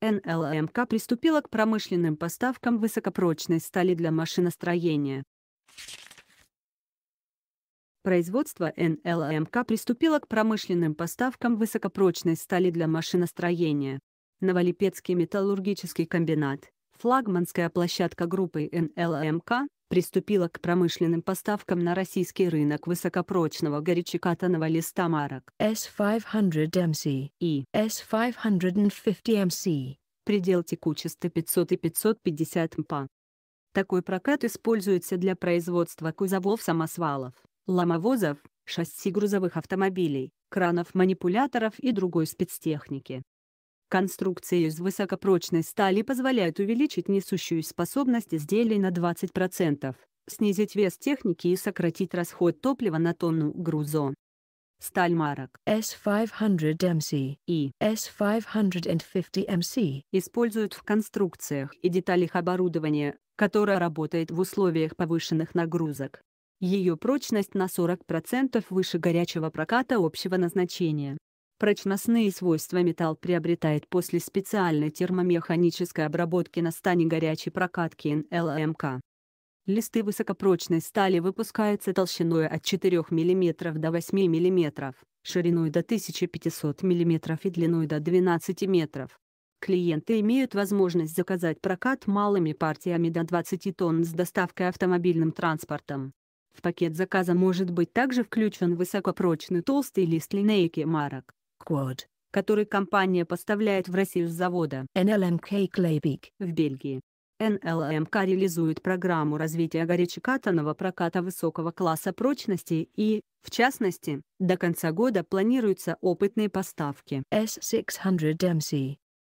НЛМК приступила к промышленным поставкам высокопрочной стали для машиностроения. Производство НЛМК приступило к промышленным поставкам высокопрочной стали для машиностроения. Новолипецкий металлургический комбинат, флагманская площадка группы НЛМК, приступила к промышленным поставкам на российский рынок высокопрочного горячекатанного листа марок S500MC и S550MC. предел текучести 500 и 550 МПа. Такой прокат используется для производства кузовов самосвалов, ломовозов, шасси грузовых автомобилей, кранов-манипуляторов и другой спецтехники. Конструкции из высокопрочной стали позволяют увеличить несущую способность изделий на 20%, снизить вес техники и сократить расход топлива на тонну груза. Сталь марок S500MC и S550MC используют в конструкциях и деталях оборудования, которое работает в условиях повышенных нагрузок. Ее прочность на 40% выше горячего проката общего назначения. Прочностные свойства металл приобретает после специальной термомеханической обработки на стане горячей прокатки НЛМК. Листы высокопрочной стали выпускаются толщиной от 4 мм до 8 мм, шириной до 1500 мм и длиной до 12 метров. Клиенты имеют возможность заказать прокат малыми партиями до 20 тонн с доставкой автомобильным транспортом. В пакет заказа может быть также включен высокопрочный толстый лист линейки марок, Quad который компания поставляет в Россию с завода. NLMK Kleibig в Бельгии. НЛМК реализует программу развития горячекатанного проката высокого класса прочности и, в частности, до конца года планируются опытные поставки. S600MC